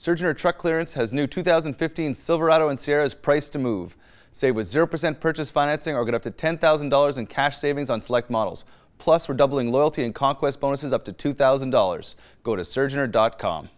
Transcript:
Surgenor Truck Clearance has new 2015 Silverado and Sierras priced to move. Save with 0% purchase financing or get up to $10,000 in cash savings on select models. Plus, we're doubling loyalty and conquest bonuses up to $2,000. Go to surgenor.com.